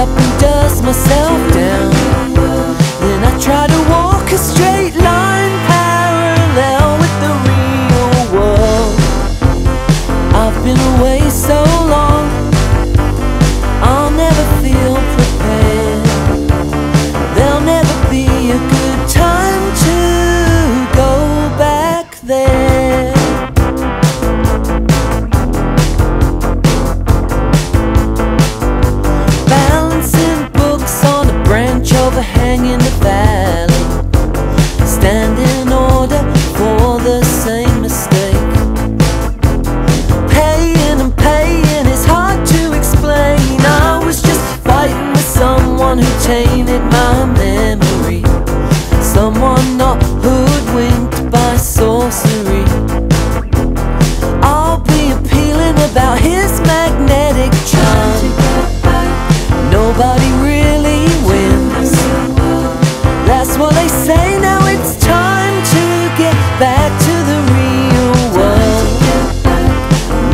up and dust myself down. They say now it's time to get back to the real world.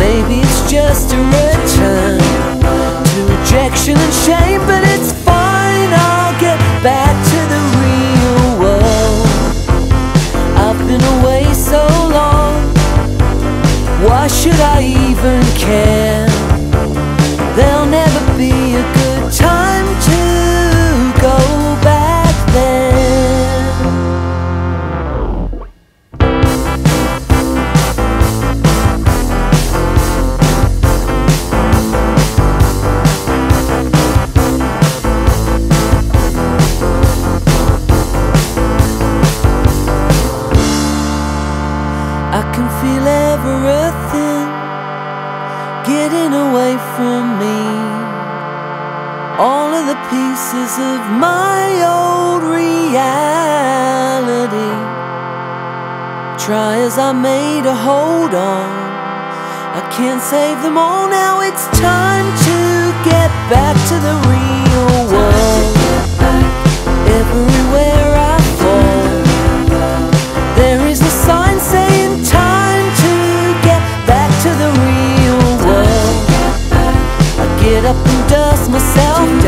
Maybe it's just a return To rejection and shame but getting away from me. All of the pieces of my old reality. Try as I may to hold on, I can't save them all now. It's time to get back to the real world. Everywhere. up and dust myself